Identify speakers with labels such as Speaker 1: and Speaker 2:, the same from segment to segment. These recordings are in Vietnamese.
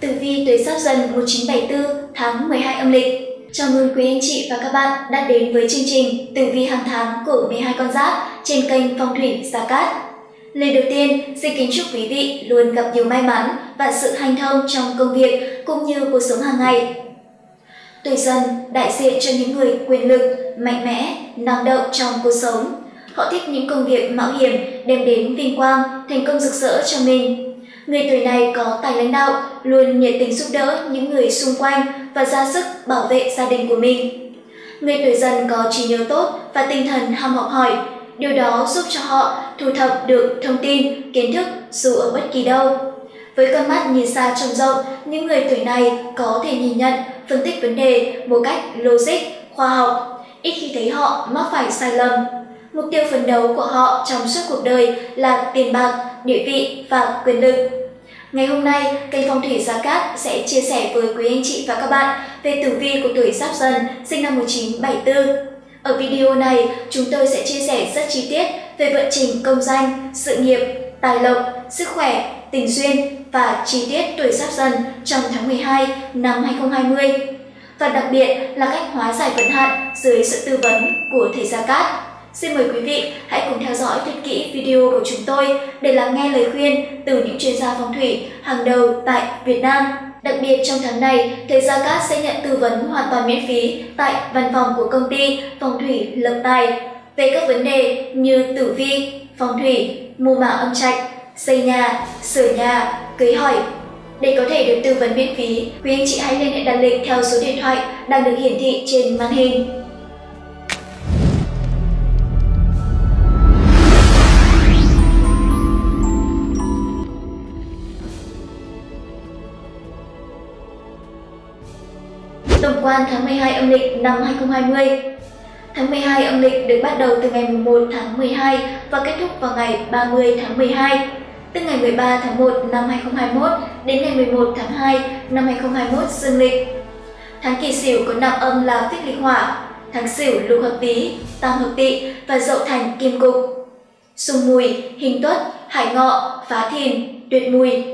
Speaker 1: Tử vi tuổi Giáp Dần 1974 tháng 12 âm lịch. Chào mừng quý anh chị và các bạn đã đến với chương trình Tử vi hàng tháng của 12 con giáp trên kênh Phong thủy Gia Cát. Lời đầu tiên, xin kính chúc quý vị luôn gặp nhiều may mắn và sự hanh thông trong công việc cũng như cuộc sống hàng ngày. Tuổi Dần đại diện cho những người quyền lực, mạnh mẽ, năng động trong cuộc sống. Họ thích những công việc mạo hiểm đem đến vinh quang, thành công rực rỡ cho mình Người tuổi này có tài lãnh đạo, luôn nhiệt tình giúp đỡ những người xung quanh và ra sức bảo vệ gia đình của mình. Người tuổi dần có trí nhớ tốt và tinh thần ham học hỏi, điều đó giúp cho họ thu thập được thông tin, kiến thức dù ở bất kỳ đâu. Với con mắt nhìn xa trông rộng, những người tuổi này có thể nhìn nhận, phân tích vấn đề một cách logic, khoa học, ít khi thấy họ mắc phải sai lầm. Mục tiêu phấn đấu của họ trong suốt cuộc đời là tiền bạc, địa vị và quyền lực. Ngày hôm nay, kênh Phong thủy gia Cát sẽ chia sẻ với quý anh chị và các bạn về tử vi của tuổi Giáp Dần sinh năm 1974. Ở video này, chúng tôi sẽ chia sẻ rất chi tiết về vận trình công danh, sự nghiệp, tài lộc, sức khỏe, tình duyên và chi tiết tuổi Giáp Dần trong tháng 12 năm 2020 và đặc biệt là cách hóa giải vận hạn dưới sự tư vấn của thầy Gia Cát. Xin mời quý vị hãy cùng theo dõi thật kỹ video của chúng tôi để lắng nghe lời khuyên từ những chuyên gia phong thủy hàng đầu tại Việt Nam. Đặc biệt trong tháng này, thầy Gia Cát sẽ nhận tư vấn hoàn toàn miễn phí tại văn phòng của công ty Phong thủy Lộc Tài về các vấn đề như tử vi, phong thủy, mù mã âm trạch, xây nhà, sửa nhà, cưới hỏi. Để có thể được tư vấn miễn phí, quý anh chị hãy liên hệ đặt lịch theo số điện thoại đang được hiển thị trên màn hình. Tổng quan tháng 12 âm lịch năm 2020 Tháng 12 âm lịch được bắt đầu từ ngày 1 tháng 12 và kết thúc vào ngày 30 tháng 12, từ ngày 13 tháng 1 năm 2021 đến ngày 11 tháng 2 năm 2021 dương lịch. Tháng kỷ sửu có nạp âm là phích lịch hỏa, tháng sửu lục hợp tý, tam hợp tỵ và dậu thành kim cục. Xung mùi, hình tuất, hải ngọ, phá thìn, tuyệt mùi.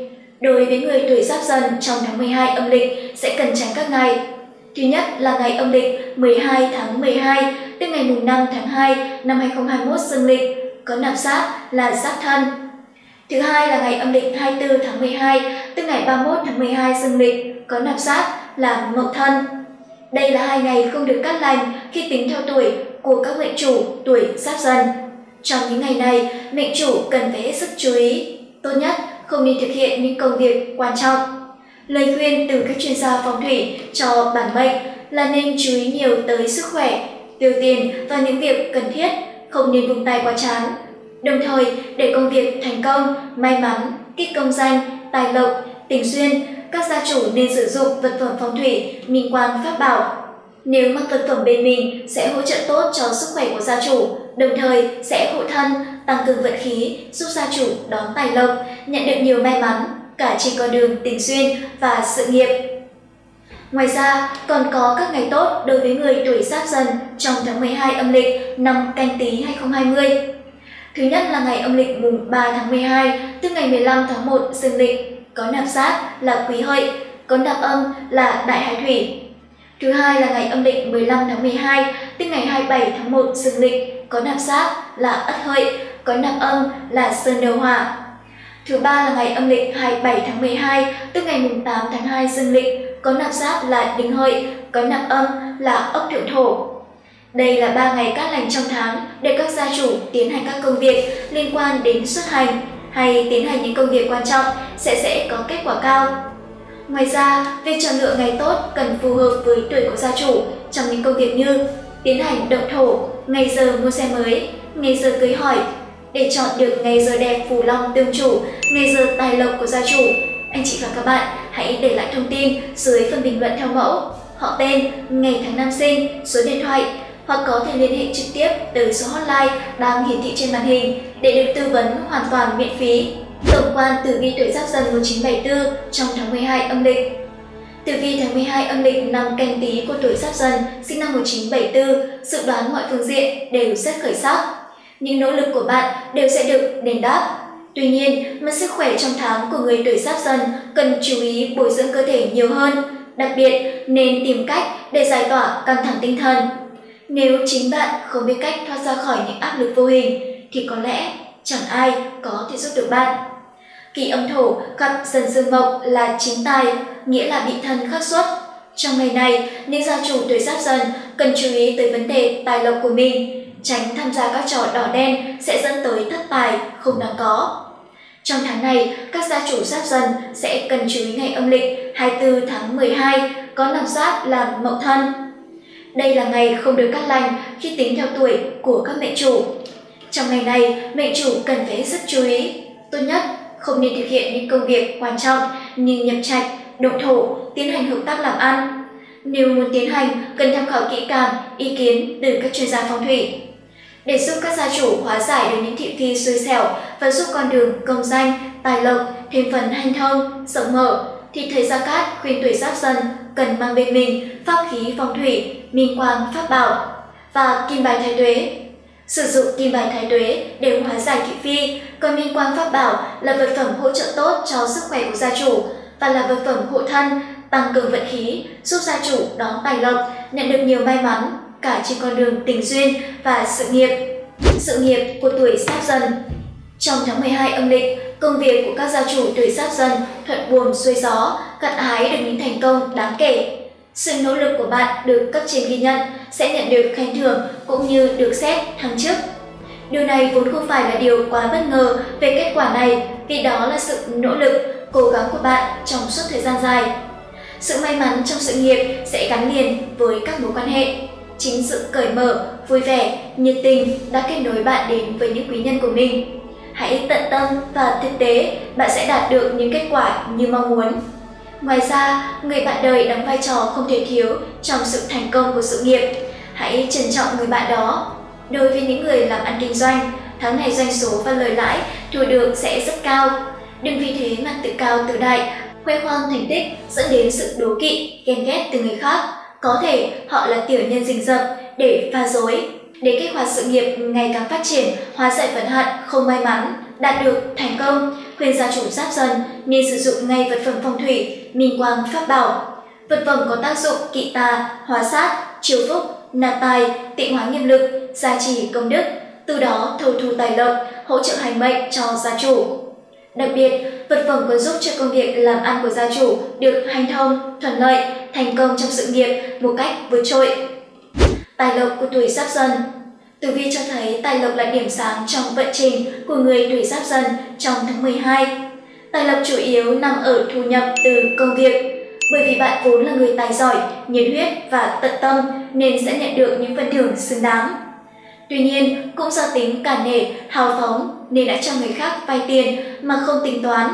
Speaker 1: Đối với người tuổi giáp dần trong tháng 12 âm lịch sẽ cần tránh các ngày Thứ nhất là ngày âm lịch 12 tháng 12, tức ngày mùng 5 tháng 2 năm 2021 dương lịch, có nạp sát là giáp thân. Thứ hai là ngày âm lịch 24 tháng 12, tức ngày 31 tháng 12 dương lịch, có nạp sát là mậu thân. Đây là hai ngày không được cắt lành khi tính theo tuổi của các mệnh chủ tuổi giáp dần. Trong những ngày này, mệnh chủ cần phải hết sức chú ý. Tốt nhất, không nên thực hiện những công việc quan trọng Lời khuyên từ các chuyên gia phong thủy cho bản mệnh là nên chú ý nhiều tới sức khỏe, tiêu tiền và những việc cần thiết, không nên vung tay quá chán. Đồng thời, để công việc thành công, may mắn, kích công danh, tài lộc, tình duyên, các gia chủ nên sử dụng vật phẩm phong thủy, minh quan pháp bảo. Nếu mặc vật phẩm bên mình sẽ hỗ trợ tốt cho sức khỏe của gia chủ, đồng thời sẽ hộ thân, tăng cường vận khí, giúp gia chủ đón tài lộc, nhận được nhiều may mắn, cả trên con đường tình duyên và sự nghiệp. Ngoài ra, còn có các ngày tốt đối với người tuổi Giáp Dần trong tháng 12 âm lịch năm Canh Tý 2020. Thứ nhất là ngày âm lịch mùng 3 tháng 12, tức ngày 15 tháng 1 dương lịch, có nạp sát là Quý Hợi, có nạp âm là Đại Hải Thủy. Thứ hai là ngày âm lịch 15 tháng 12, tức ngày 27 tháng 1 dương lịch, có nạp sát là Ất Hợi, có nạp âm là Sơn Đầu Hỏa. Thứ ba là ngày âm lịch 27 tháng 12, tức ngày mùng 8 tháng 2 dương lịch, có nạp giáp là đinh hợi, có nạp âm là ốc thượng thổ. Đây là ba ngày cát lành trong tháng để các gia chủ tiến hành các công việc liên quan đến xuất hành hay tiến hành những công việc quan trọng sẽ sẽ có kết quả cao. Ngoài ra, việc chọn lựa ngày tốt cần phù hợp với tuổi của gia chủ trong những công việc như tiến hành động thổ, ngày giờ mua xe mới, ngày giờ cưới hỏi, để chọn được ngày giờ đẹp phù long tương chủ, ngày giờ tài lộc của gia chủ, anh chị và các bạn hãy để lại thông tin dưới phần bình luận theo mẫu, họ tên, ngày tháng năm sinh, số điện thoại hoặc có thể liên hệ trực tiếp từ số hotline đang hiển thị trên màn hình để được tư vấn hoàn toàn miễn phí. Tổng quan tử vi tuổi Giáp Dần 1974 trong tháng 12 âm lịch. Tử vi tháng 12 âm lịch năm canh tí của tuổi Giáp Dần sinh năm 1974 dự đoán mọi phương diện đều rất khởi sắc những nỗ lực của bạn đều sẽ được đền đáp. Tuy nhiên, mặt sức khỏe trong tháng của người tuổi giáp dần cần chú ý bồi dưỡng cơ thể nhiều hơn, đặc biệt nên tìm cách để giải tỏa căng thẳng tinh thần. Nếu chính bạn không biết cách thoát ra khỏi những áp lực vô hình, thì có lẽ chẳng ai có thể giúp được bạn. Kỳ âm thổ gặp dần dương mộc là chính tài, nghĩa là bị thân khắc xuất. Trong ngày này, những gia chủ tuổi giáp dần cần chú ý tới vấn đề tài lộc của mình, tránh tham gia các trò đỏ đen sẽ dẫn tới thất tài không đáng có. Trong tháng này, các gia chủ giáp dần sẽ cần chú ý ngày âm lịch 24 tháng 12 có nằm giáp là mậu thân. Đây là ngày không được cắt lành khi tính theo tuổi của các mệnh chủ. Trong ngày này, mệnh chủ cần phải hết sức chú ý. Tốt nhất, không nên thực hiện những công việc quan trọng như nhập trạch, động thổ, tiến hành hợp tác làm ăn. Nếu muốn tiến hành, cần tham khảo kỹ càng ý kiến từ các chuyên gia phong thủy. Để giúp các gia chủ hóa giải được những thị phi xui xẻo và giúp con đường công danh, tài lộc thêm phần hanh thông, rộng mở, thì thầy Gia Cát khuyên tuổi giáp dần cần mang bên mình pháp khí phong thủy, minh quang pháp bảo và kim bài thái tuế. Sử dụng kim bài thái tuế để hóa giải thị phi, còn minh quang pháp bảo là vật phẩm hỗ trợ tốt cho sức khỏe của gia chủ và là vật phẩm hộ thân, tăng cường vận khí, giúp gia chủ đón tài lộc, nhận được nhiều may mắn cả trên con đường tình duyên và sự nghiệp. Sự nghiệp của tuổi Giáp Dần Trong tháng 12 âm lịch, công việc của các gia chủ tuổi Giáp Dần thuận buồm xuôi gió, gặt hái được những thành công đáng kể. Sự nỗ lực của bạn được cấp trên ghi nhận sẽ nhận được khen thưởng cũng như được xét thăng chức. Điều này vốn không phải là điều quá bất ngờ về kết quả này vì đó là sự nỗ lực, cố gắng của bạn trong suốt thời gian dài. Sự may mắn trong sự nghiệp sẽ gắn liền với các mối quan hệ. Chính sự cởi mở, vui vẻ, nhiệt tình đã kết nối bạn đến với những quý nhân của mình. Hãy tận tâm và thực tế, bạn sẽ đạt được những kết quả như mong muốn. Ngoài ra, người bạn đời đóng vai trò không thể thiếu trong sự thành công của sự nghiệp. Hãy trân trọng người bạn đó. Đối với những người làm ăn kinh doanh, tháng này doanh số và lời lãi thu được sẽ rất cao. Đừng vì thế mà tự cao tự đại, khoe khoang thành tích dẫn đến sự đố kỵ, ghen ghét từ người khác có thể họ là tiểu nhân rình rập để pha dối, để kích hoạt sự nghiệp ngày càng phát triển, hóa giải vận hạn không may mắn, đạt được thành công, khuyên gia chủ giáp dần nên sử dụng ngay vật phẩm phong thủy, minh quang pháp bảo. Vật phẩm có tác dụng kỵ tà, hóa sát, chiếu phúc, nạp tài, tịnh hóa nghiệp lực, gia trì công đức, từ đó thầu thu tài lộc, hỗ trợ hành mệnh cho gia chủ. Đặc biệt, vật phẩm còn giúp cho công việc làm ăn của gia chủ được hành thông, thuận lợi, thành công trong sự nghiệp một cách vượt trội. Tài lộc của tuổi Giáp Dần Tử vi cho thấy tài lộc là điểm sáng trong vận trình của người tuổi Giáp Dần trong tháng 12. Tài lộc chủ yếu nằm ở thu nhập từ công việc, bởi vì bạn vốn là người tài giỏi, nhiệt huyết và tận tâm nên sẽ nhận được những phần thưởng xứng đáng. Tuy nhiên, cũng do tính cả nể, hào phóng nên đã cho người khác vay tiền mà không tính toán,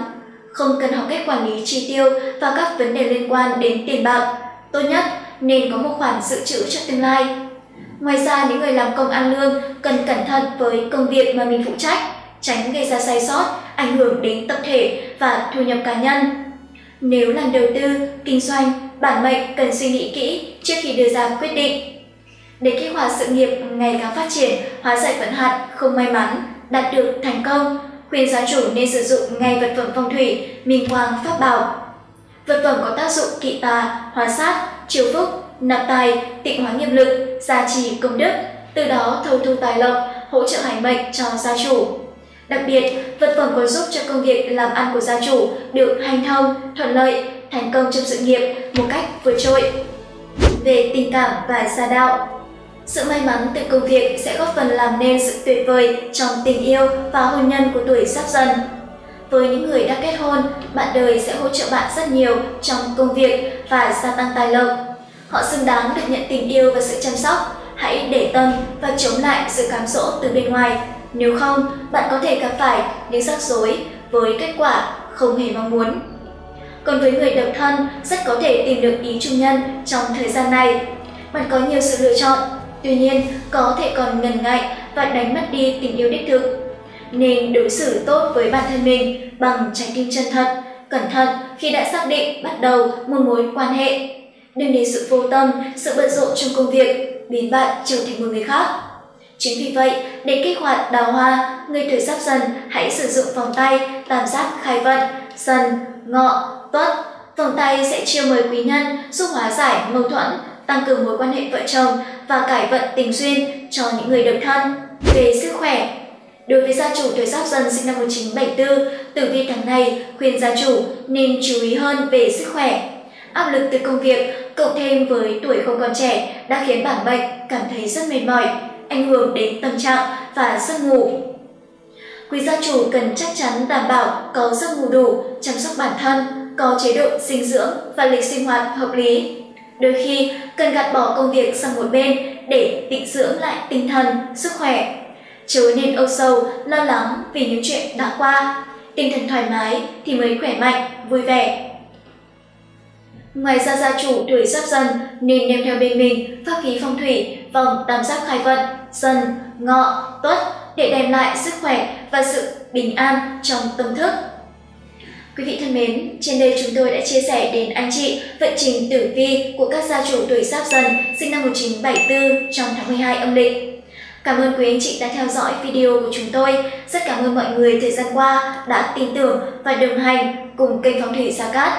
Speaker 1: không cần học cách quản lý chi tiêu và các vấn đề liên quan đến tiền bạc. Tốt nhất nên có một khoản dự trữ cho tương lai. Ngoài ra, những người làm công ăn lương cần cẩn thận với công việc mà mình phụ trách, tránh gây ra sai sót, ảnh hưởng đến tập thể và thu nhập cá nhân. Nếu làm đầu tư, kinh doanh, bản mệnh cần suy nghĩ kỹ trước khi đưa ra quyết định. Để kích hoạt sự nghiệp ngày càng phát triển, hóa giải vận hạn không may mắn, đạt được thành công, khuyên gia chủ nên sử dụng ngay vật phẩm phong thủy, minh quang pháp bảo. Vật phẩm có tác dụng kỵ tà, hóa sát, chiếu phúc, nạp tài, tịnh hóa nghiệp lực, gia trì công đức, từ đó thâu thu tài lộc, hỗ trợ hành mệnh cho gia chủ. Đặc biệt, vật phẩm còn giúp cho công việc làm ăn của gia chủ được hành thông, thuận lợi, thành công trong sự nghiệp một cách vượt trội. Về tình cảm và gia đạo, sự may mắn từ công việc sẽ góp phần làm nên sự tuyệt vời trong tình yêu và hôn nhân của tuổi sắp dần. Với những người đã kết hôn, bạn đời sẽ hỗ trợ bạn rất nhiều trong công việc và gia tăng tài lộc. Họ xứng đáng được nhận tình yêu và sự chăm sóc. Hãy để tâm và chống lại sự cám dỗ từ bên ngoài. Nếu không, bạn có thể gặp phải những rắc rối với kết quả không hề mong muốn. Còn với người độc thân, rất có thể tìm được ý chung nhân trong thời gian này. Bạn có nhiều sự lựa chọn Tuy nhiên, có thể còn ngần ngại và đánh mất đi tình yêu đích thực. Nên đối xử tốt với bản thân mình bằng trái tim chân thật, cẩn thận khi đã xác định bắt đầu một mối quan hệ. Đừng để sự vô tâm, sự bận rộn trong công việc biến bạn trở thành một người khác. Chính vì vậy, để kích hoạt đào hoa, người tuổi giáp dần hãy sử dụng vòng tay tam giác khai vận, dần, ngọ, tuất. Vòng tay sẽ chiêu mời quý nhân giúp hóa giải mâu thuẫn, tăng cường mối quan hệ vợ chồng và cải vận tình duyên cho những người độc thân. Về sức khỏe, Đối với gia chủ tuổi Giáp Dần sinh năm 1974, tử vi tháng này khuyên gia chủ nên chú ý hơn về sức khỏe. Áp lực từ công việc cộng thêm với tuổi không còn trẻ đã khiến bản mệnh cảm thấy rất mệt mỏi, ảnh hưởng đến tâm trạng và giấc ngủ. Quý gia chủ cần chắc chắn đảm bảo có giấc ngủ đủ, chăm sóc bản thân, có chế độ dinh dưỡng và lịch sinh hoạt hợp lý. Đôi khi cần gạt bỏ công việc sang một bên để tịnh dưỡng lại tinh thần, sức khỏe chớ nên âu sầu, lo lắng vì những chuyện đã qua. Tinh thần thoải mái thì mới khỏe mạnh, vui vẻ. Ngoài ra gia chủ tuổi giáp dần nên đem theo bên mình pháp khí phong thủy vòng tam giác khai vận, dần, ngọ, tuất để đem lại sức khỏe và sự bình an trong tâm thức. Quý vị thân mến, trên đây chúng tôi đã chia sẻ đến anh chị vận trình tử vi của các gia chủ tuổi giáp dần sinh năm 1974 trong tháng 12 âm lịch. Cảm ơn quý anh chị đã theo dõi video của chúng tôi. Rất cảm ơn mọi người thời gian qua đã tin tưởng và đồng hành cùng kênh Phong thủy Sa Cát.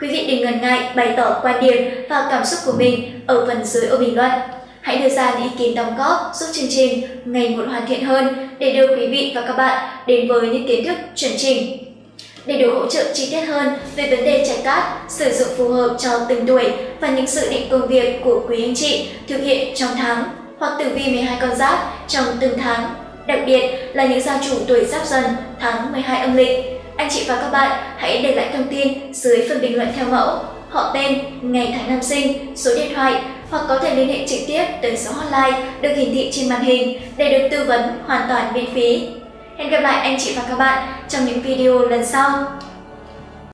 Speaker 1: Quý vị đừng ngần ngại bày tỏ quan điểm và cảm xúc của mình ở phần dưới ô bình luận. Hãy đưa ra những ý kiến đóng góp giúp chương trình ngày một hoàn thiện hơn để đưa quý vị và các bạn đến với những kiến thức chuẩn chỉnh. Để được hỗ trợ chi tiết hơn về vấn đề trái cát, sử dụng phù hợp cho từng tuổi và những dự định công việc của quý anh chị thực hiện trong tháng hoặc tử vi 12 con giáp trong từng tháng, đặc biệt là những gia chủ tuổi giáp dần tháng 12 âm lịch. Anh chị và các bạn hãy để lại thông tin dưới phần bình luận theo mẫu, họ tên, ngày tháng năm sinh, số điện thoại hoặc có thể liên hệ trực tiếp tới số hotline được hiển thị trên màn hình để được tư vấn hoàn toàn miễn phí. Hẹn gặp lại anh chị và các bạn trong những video lần sau.